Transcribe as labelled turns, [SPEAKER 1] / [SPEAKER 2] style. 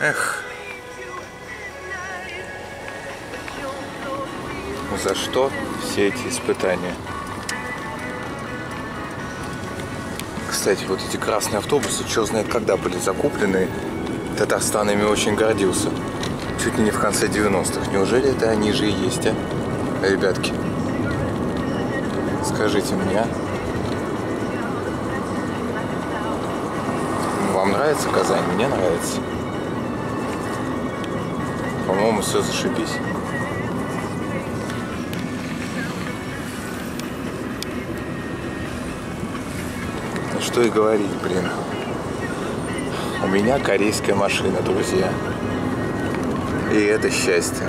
[SPEAKER 1] Эх. За что все эти испытания? Кстати, вот эти красные автобусы, черт знает когда были закуплены. Татарстан ими очень гордился. Чуть ли не в конце 90-х. Неужели это они же и есть, а? Ребятки. Скажите мне, а? Вам нравится Казань? Мне нравится. По-моему, все зашибись. Ну что и говорить, блин. У меня корейская машина, друзья. И это счастье.